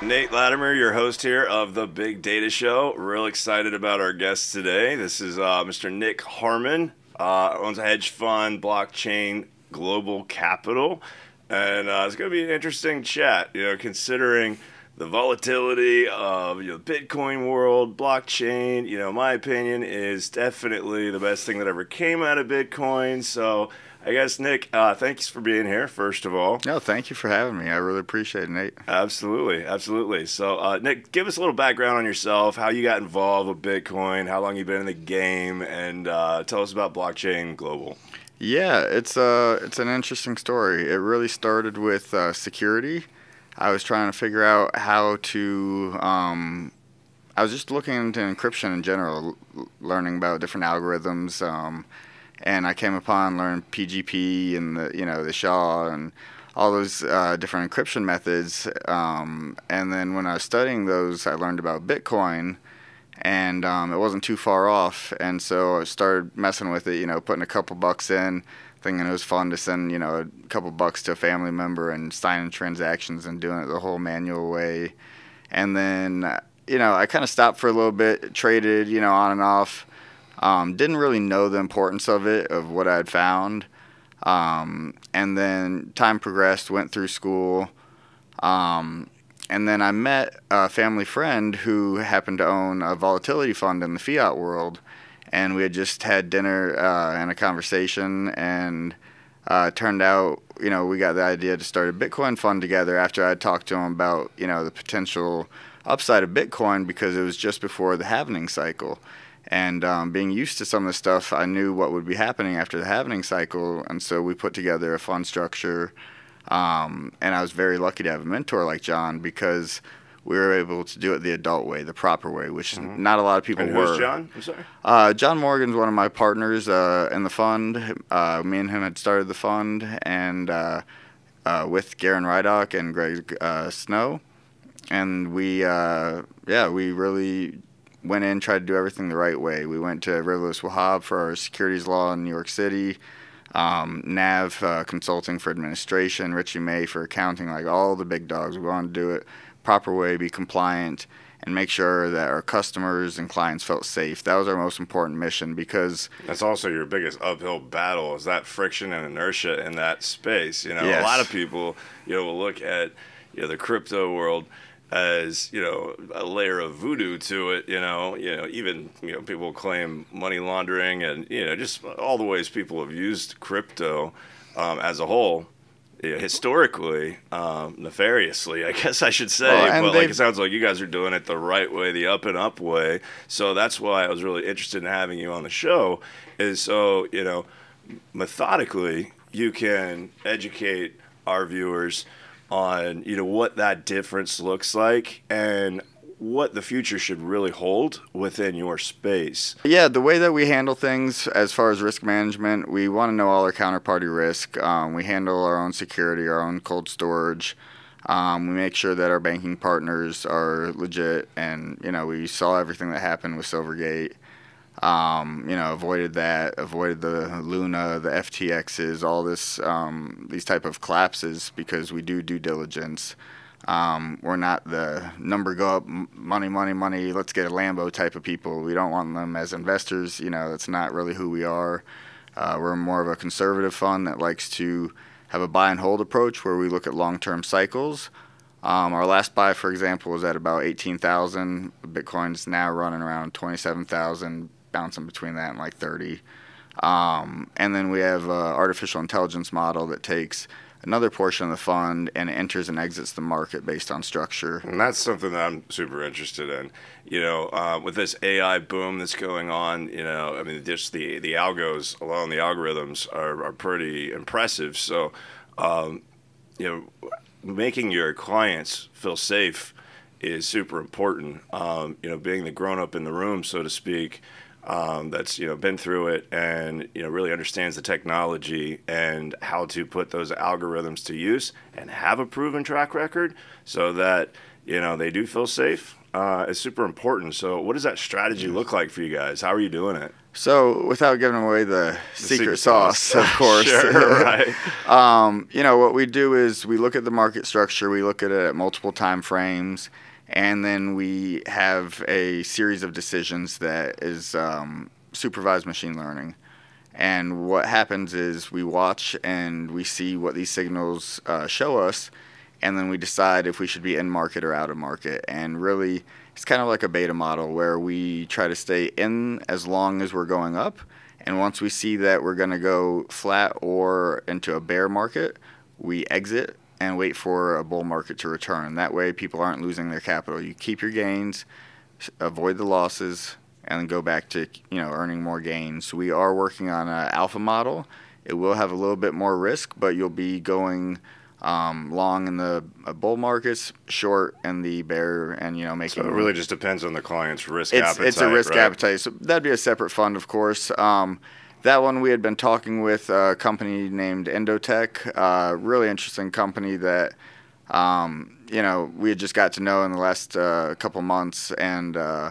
Nate Latimer, your host here of the Big Data Show. Real excited about our guest today. This is uh, Mr. Nick Harmon, uh, owns a hedge fund, blockchain, global capital, and uh, it's going to be an interesting chat. You know, considering the volatility of you know Bitcoin world, blockchain. You know, my opinion is definitely the best thing that ever came out of Bitcoin. So I guess Nick, uh, thanks for being here. First of all, no, thank you for having me. I really appreciate it, Nate. Absolutely, absolutely. So, uh, Nick, give us a little background on yourself, how you got involved with Bitcoin, how long you've been in the game, and uh, tell us about blockchain global. Yeah, it's uh, it's an interesting story. It really started with uh, security. I was trying to figure out how to. Um, I was just looking into encryption in general, learning about different algorithms, um, and I came upon learning PGP and the you know the SHA and all those uh, different encryption methods. Um, and then when I was studying those, I learned about Bitcoin, and um, it wasn't too far off. And so I started messing with it, you know, putting a couple bucks in thinking it was fun to send you know a couple bucks to a family member and signing transactions and doing it the whole manual way and then you know i kind of stopped for a little bit traded you know on and off um, didn't really know the importance of it of what i had found. Um, and then time progressed went through school. Um, and then i met a family friend who happened to own a volatility fund in the fiat world. And we had just had dinner uh, and a conversation, and uh, turned out, you know, we got the idea to start a Bitcoin fund together after I talked to him about, you know, the potential upside of Bitcoin because it was just before the halvening cycle. And um, being used to some of the stuff, I knew what would be halvening after the happening cycle, and so we put together a fund structure. Um, and I was very lucky to have a mentor like John because we were able to do it the adult way, the proper way, which mm-hmm. not a lot of people and were. Who's John? I'm sorry. Uh, John Morgan's one of my partners uh, in the fund. Uh, me and him had started the fund, and uh, uh, with Garen Rydock and Greg uh, Snow, and we, yeah, we really went in, tried to do everything the right way. We went to River Lewis Wahab for our securities law in New York City. Um, Nav consulting for administration, Richey May for accounting, like all the big dogs. We wanted to do it proper way, be compliant, and make sure that our customers and clients felt safe. That was our most important mission because that's also your biggest uphill battle is that friction and inertia in that space. You know, yes. a lot of people, you know, will look at you know the crypto world as you know a layer of voodoo to it you know you know even you know people claim money laundering and you know just all the ways people have used crypto um, as a whole historically, um, nefariously, I guess I should say. Well, but like it sounds like you guys are doing it the right way, the up and up way. So that's why I was really interested in having you on the show. Is so you know, methodically, you can educate our viewers on you know what that difference looks like and what the future should really hold within your space. Yeah, the way that we handle things as far as risk management, we want to know all our counterparty risk. Um, we handle our own security, our own cold storage. Um, we make sure that our banking partners are legit, and you know we saw everything that happened with Silvergate. Um, you know, avoided that, avoided the Luna, the FTXs, all this, um, these type of collapses because we do due diligence. Um, we're not the number go up, money, money, money, let's get a Lambo type of people. We don't want them as investors. You know, that's not really who we are. Uh, we're more of a conservative fund that likes to have a buy and hold approach where we look at long term cycles. Um, our last buy, for example, was at about 18,000. Bitcoin's now running around 27,000, bouncing between that and like 30. Um, and then we have an artificial intelligence model that takes another portion of the fund and enters and exits the market based on structure. And that's something that I'm super interested in. You know, uh, with this AI boom that's going on, you know, I mean, just the the algos alone, the algorithms are, are pretty impressive. So, um, you know, making your clients feel safe is super important. Um, you know, being the grown up in the room, so to speak um, that's you know been through it and you know really understands the technology and how to put those algorithms to use and have a proven track record so that you know they do feel safe uh, is super important. So what does that strategy look like for you guys? How are you doing it? So, without giving away the, the secret, secret, sauce, sauce. of course, sure, right. um, you know what we do is we look at the market structure, we look at it at multiple time frames, and then we have a series of decisions that is um, supervised machine learning. And what happens is we watch and we see what these signals uh, show us, and then we decide if we should be in market or out of market. And really, it's kind of like a beta model where we try to stay in as long as we're going up. And once we see that we're going to go flat or into a bear market, we exit and wait for a bull market to return. That way, people aren't losing their capital. You keep your gains, avoid the losses, and go back to you know earning more gains. We are working on an alpha model. It will have a little bit more risk, but you'll be going um, long in the uh, bull markets, short in the bear, and you know making. So it really just depends on the client's risk it's, appetite. It's a risk right? appetite. So that'd be a separate fund, of course. Um, that one we had been talking with a company named Endotech, really interesting company that um, you know we had just got to know in the last uh, couple months, and uh,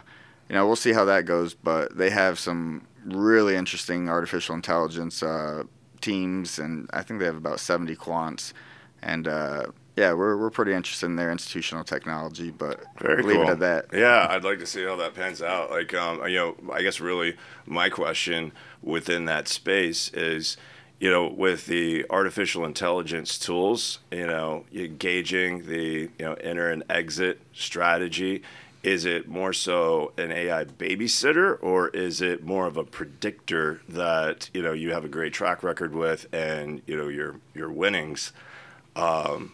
you know we'll see how that goes. But they have some really interesting artificial intelligence uh, teams, and I think they have about 70 quants and uh, yeah, we're we're pretty interested in their institutional technology, but Very leave cool. it at that. Yeah, I'd like to see how that pans out. Like, um, you know, I guess really my question within that space is, you know, with the artificial intelligence tools, you know, gauging the you know enter and exit strategy. Is it more so an AI babysitter, or is it more of a predictor that you know you have a great track record with, and you know your your winnings um,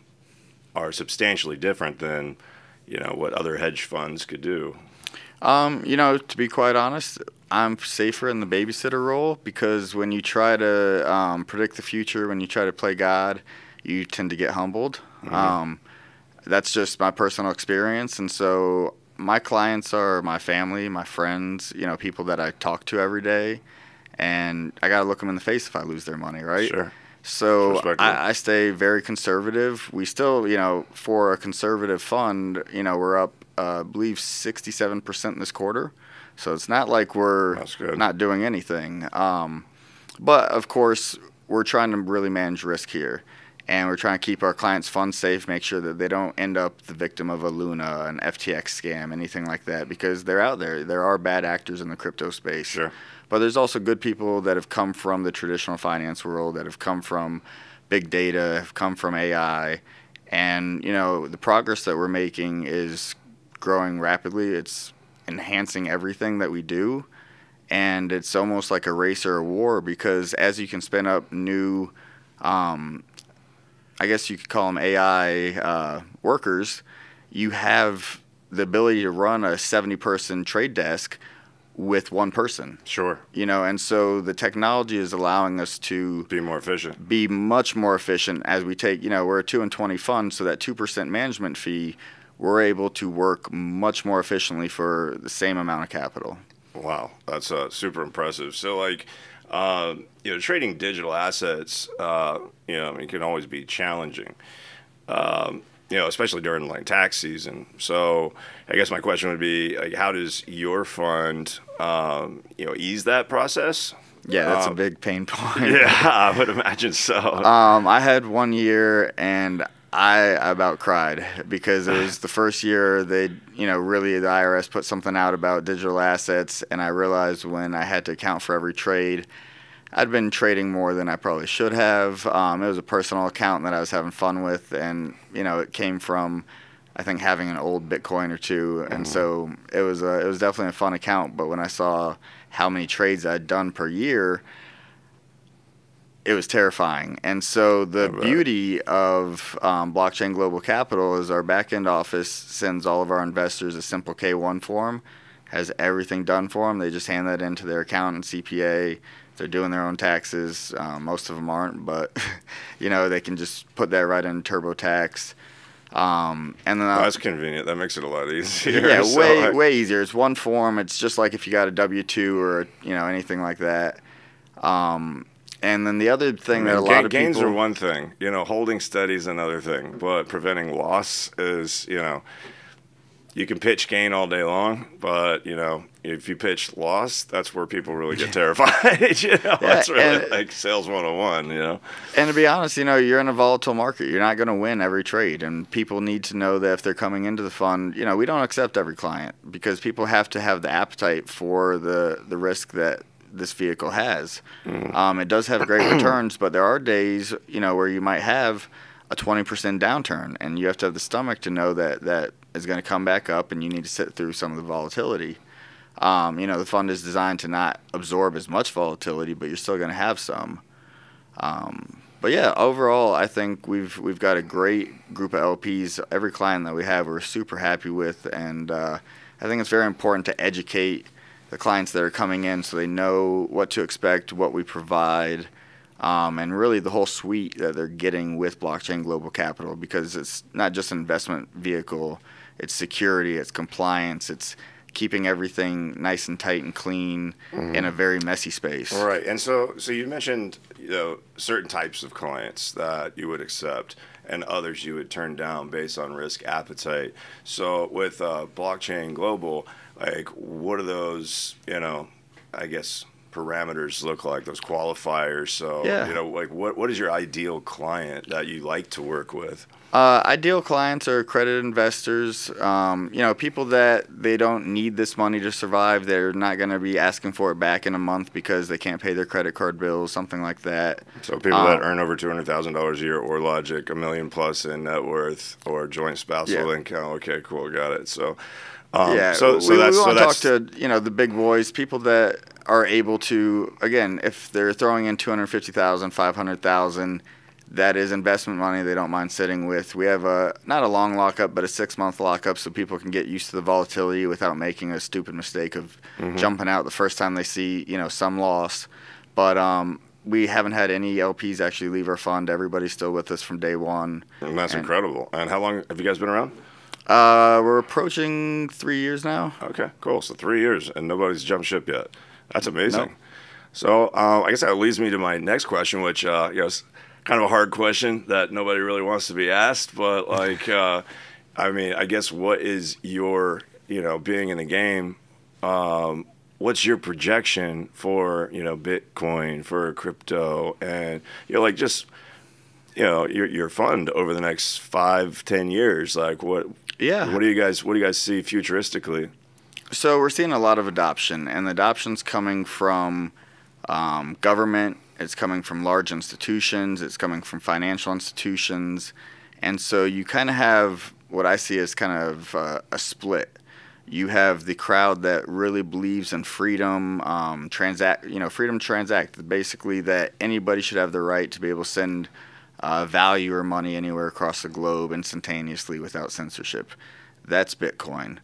are substantially different than you know what other hedge funds could do. Um, you know, to be quite honest, I'm safer in the babysitter role because when you try to um, predict the future, when you try to play God, you tend to get humbled. Mm-hmm. Um, that's just my personal experience, and so my clients are my family, my friends, you know, people that I talk to every day, and I gotta look them in the face if I lose their money, right? Sure. So I, I, stay very conservative. We still, you know, for a conservative fund, you know, we're up, uh, I believe, 67% this quarter. So it's not like we're not doing anything. Um, but of course, we're trying to really manage risk here. And we're trying to keep our clients' funds safe, make sure that they don't end up the victim of a Luna, an FTX scam, anything like that, because they're out there. There are bad actors in the crypto space. Sure. But there's also good people that have come from the traditional finance world, that have come from big data, have come from AI. And, you know, the progress that we're making is growing rapidly. It's enhancing everything that we do. And it's almost like a race or a war because as you can spin up new, um, I guess you could call them AI uh, workers, you have the ability to run a 70 person trade desk with one person. Sure. You know, and so the technology is allowing us to be more efficient. Be much more efficient as we take, you know, we're a 2 and 20 fund, so that 2% management fee, we're able to work much more efficiently for the same amount of capital. Wow, that's uh, super impressive. So like uh, you know, trading digital assets, uh, you know, it can always be challenging. Um, you know, especially during like tax season. So I guess my question would be, like, how does your fund, um, you know, ease that process? Yeah, that's um, a big pain point. Yeah, I would imagine so. Um, I had one year and I about cried because it was the first year they, you know, really the IRS put something out about digital assets, and I realized when I had to account for every trade I'd been trading more than I probably should have. Um, it was a personal account that I was having fun with, and you know, it came from I think having an old Bitcoin or two, and mm-hmm. so it was a, it was definitely a fun account. But when I saw how many trades I'd done per year, it was terrifying. And so the right. beauty of um, blockchain global capital is our back end office sends all of our investors a simple K1 form, has everything done for them. They just hand that into their accountant, CPA they're doing their own taxes. Um, most of them aren't, but you know they can just put that right in TurboTax. Um, and then oh, that's convenient. That makes it a lot easier. Yeah, so way I... way easier. It's one form. It's just like if you got a W two or you know anything like that. Um, and then the other thing I mean, that a lot of gains people... are one thing. You know, holding steady is another thing. But preventing loss is you know you can pitch gain all day long, but you know if you pitch loss, that's where people really get terrified. you know, yeah, that's really like sales 101, you know. And to be honest, you know, you're in a volatile market. You're not going to win every trade, and people need to know that if they're coming into the fund, you know, we don't accept every client because people have to have the appetite for the the risk that this vehicle has. Mm. Um, it does have great returns, but there are days, you know, where you might have a 20% downturn, and you have to have the stomach to know that that is going to come back up, and you need to sit through some of the volatility. Um, you know, the fund is designed to not absorb as much volatility, but you're still going to have some. Um, but yeah, overall, I think we've we've got a great group of LPs. Every client that we have, we're super happy with, and uh, I think it's very important to educate the clients that are coming in so they know what to expect, what we provide, um, and really the whole suite that they're getting with Blockchain Global Capital because it's not just an investment vehicle, it's security, it's compliance, it's keeping everything nice and tight and clean mm-hmm. in a very messy space. Right. And so so you mentioned, you know, certain types of clients that you would accept and others you would turn down based on risk appetite. So with uh, blockchain global, like what are those you know i guess parameters look like those qualifiers so yeah. you know like what what is your ideal client that you like to work with uh, ideal clients are credit investors. Um, you know, people that they don't need this money to survive. They're not going to be asking for it back in a month because they can't pay their credit card bills, something like that. So people um, that earn over two hundred thousand dollars a year, or Logic, a million plus in net worth, or joint spousal yeah. income. Okay, cool, got it. So um, yeah, so, so we, that's, we want to so talk to you know the big boys, people that are able to again, if they're throwing in two hundred fifty thousand, five hundred thousand, that is investment money they don't mind sitting with. We have a not a long lockup, but a six month lockup, so people can get used to the volatility without making a stupid mistake of mm-hmm. jumping out the first time they see you know some loss. But um, we haven't had any LPs actually leave our fund. Everybody's still with us from day one. And that's and, incredible. And how long have you guys been around? Uh, we're approaching three years now. Okay, cool. So three years, and nobody's jumped ship yet. That's amazing. Nope. So uh, I guess that leads me to my next question, which uh, you know, is kind of a hard question that nobody really wants to be asked. But like, uh, I mean, I guess what is your, you know, being in the game? Um, what's your projection for you know Bitcoin for crypto and you know like just you know your your fund over the next five ten years like what yeah. What do you guys What do you guys see futuristically? So we're seeing a lot of adoption, and the adoption's coming from um, government. It's coming from large institutions. It's coming from financial institutions, and so you kind of have what I see as kind of uh, a split. You have the crowd that really believes in freedom, um, transact, you know, freedom transact. Basically, that anybody should have the right to be able to send uh, value or money anywhere across the globe instantaneously without censorship. That's Bitcoin.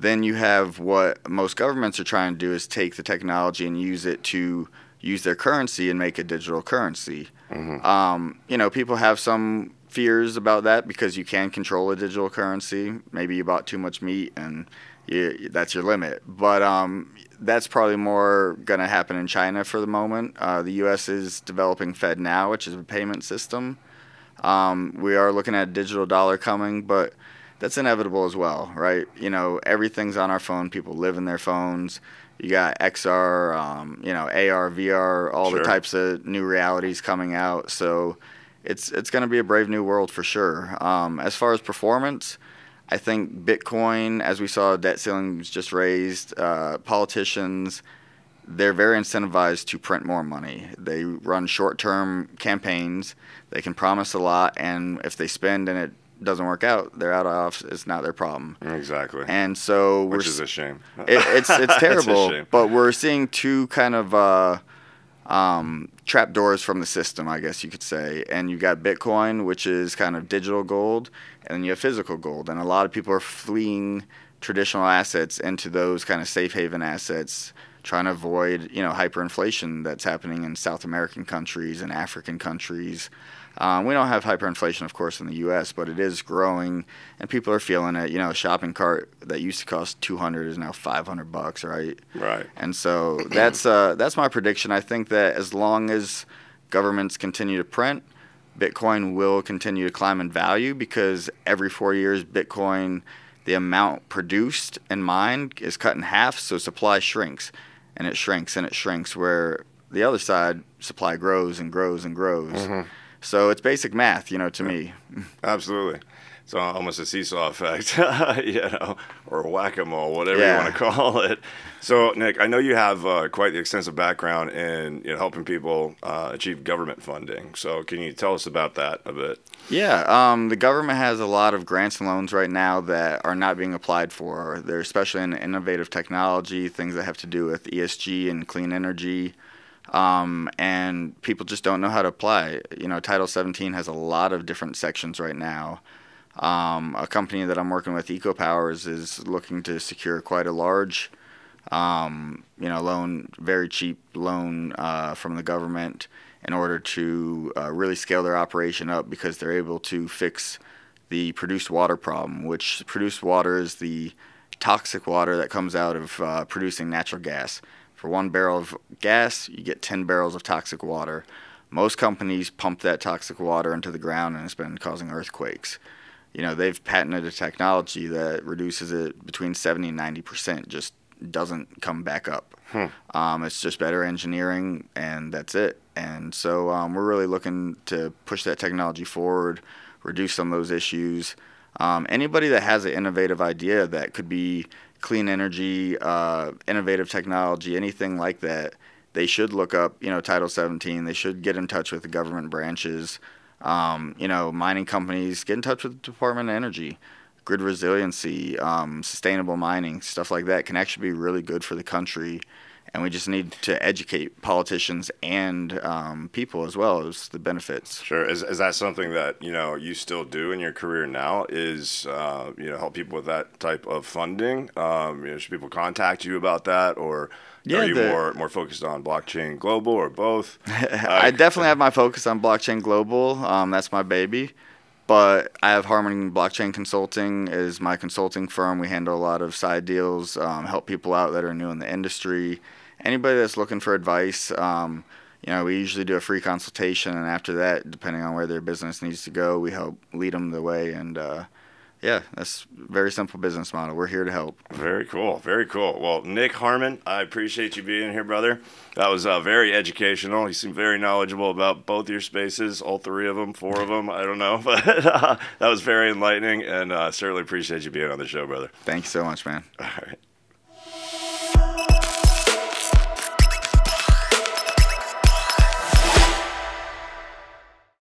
Then you have what most governments are trying to do is take the technology and use it to use their currency and make a digital currency. Mm-hmm. Um, you know, people have some fears about that because you can control a digital currency. Maybe you bought too much meat and you, that's your limit. But um, that's probably more going to happen in China for the moment. Uh, the U.S. is developing FedNow, which is a payment system. Um, we are looking at a digital dollar coming, but that's inevitable as well, right? You know, everything's on our phone. People live in their phones. You got XR, um, you know, AR, VR, all sure. the types of new realities coming out. So it's it's going to be a brave new world for sure. Um, as far as performance, I think Bitcoin, as we saw, debt ceilings just raised. Uh, politicians, they're very incentivized to print more money. They run short-term campaigns. They can promise a lot, and if they spend and it doesn't work out, they're out of office. It's not their problem. Exactly. And so, which is a shame. It, it's it's terrible. it's but we're seeing two kind of. Uh, um, trapdoors from the system, I guess you could say. And you've got Bitcoin, which is kind of digital gold, and then you have physical gold. And a lot of people are fleeing traditional assets into those kind of safe haven assets, trying to avoid, you know, hyperinflation that's happening in South American countries and African countries. Um, we don't have hyperinflation, of course, in the U.S., but it is growing, and people are feeling it. You know, a shopping cart that used to cost 200 is now 500 bucks, right? Right. And so that's uh, that's my prediction. I think that as long as governments continue to print, Bitcoin will continue to climb in value because every four years, Bitcoin, the amount produced and mined is cut in half, so supply shrinks, and it shrinks and it shrinks. Where the other side, supply grows and grows and grows. Mm-hmm. So it's basic math, you know, to me. Absolutely. It's almost a seesaw effect, you know, or whack-a-mole, whatever Yeah. you want to call it. So, Nick, I know you have uh, quite the extensive background in you know, helping people uh, achieve government funding. So, can you tell us about that a bit? Yeah, um, the government has a lot of grants and loans right now that are not being applied for. They're especially in innovative technology, things that have to do with ESG and clean energy. Um, and people just don't know how to apply. You know, Title 17 has a lot of different sections right now. Um, a company that I'm working with, EcoPowers, is looking to secure quite a large, um, you know, loan, very cheap loan uh, from the government in order to uh, really scale their operation up because they're able to fix the produced water problem, which produced water is the toxic water that comes out of uh, producing natural gas. For one barrel of gas, you get 10 barrels of toxic water. Most companies pump that toxic water into the ground and it's been causing earthquakes. You know, they've patented a technology that reduces it between 70 and 90 percent, just doesn't come back up. Um, it's just better engineering, and that's it. And so um, we're really looking to push that technology forward, reduce some of those issues. Um, anybody that has an innovative idea that could be clean energy, uh, innovative technology, anything like that, they should look up, you know, Title 17. They should get in touch with the government branches. Um, you know, mining companies, get in touch with the Department of Energy. Grid resiliency, um, sustainable mining, stuff like that can actually be really good for the country. And we just need to educate politicians and um, people as well as the benefits. Sure. Is, is that something that you know you still do in your career now? Is uh, you know help people with that type of funding? Um, you know, should people contact you about that, or Yeah, are you the- more more focused on blockchain global or both? I definitely have my focus on blockchain global. Um, that's my baby. But I have Harmony Blockchain Consulting is my consulting firm. We handle a lot of side deals, um, help people out that are new in the industry. Anybody that's looking for advice, um, you know, we usually do a free consultation, and after that, depending on where their business needs to go, we help lead them the way. And uh, yeah, that's very simple business model. We're here to help. Very cool. Very cool. Well, Nick Harmon, I appreciate you being here, brother. That was uh, very educational. You seem very knowledgeable about both your spaces, all three of them, four of them. I don't know, but uh, that was very enlightening, and uh, certainly appreciate you being on the show, brother. Thank you so much, man. All right.